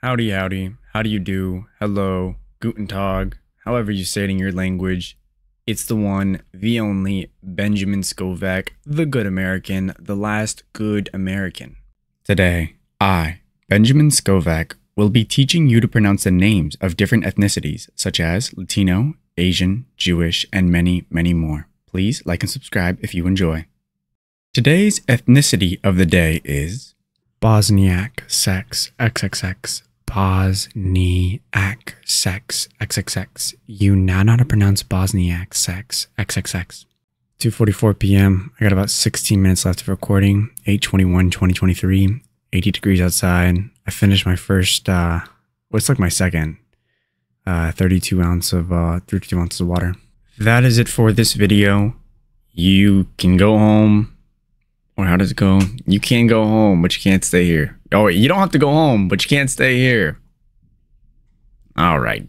Howdy, howdy. How do you do? Hello, guten tag, however you say it in your language. It's the one, the only Benjamin Scovach, the good American, the last good American. Today, I, Benjamin Scovach, will be teaching you to pronounce the names of different ethnicities, such as Latino, Asian, Jewish, and many, many more. Please like and subscribe if you enjoy. Today's ethnicity of the day is Bosniak sex XXX. Bosniak sex XXX. You now know how to pronounce Bosniak sex XXX. 2:44 p.m. I got about 16 minutes left of recording. 8:21 2023. 80 degrees outside. I finished my first uh what's like my second uh 32 ounce of uh 32 ounces of water. That is it for this video. You can go home or how does it go? You can go home, but you can't stay here. Oh, you don't have to go home, but you can't stay here. All right.